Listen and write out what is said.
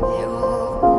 有。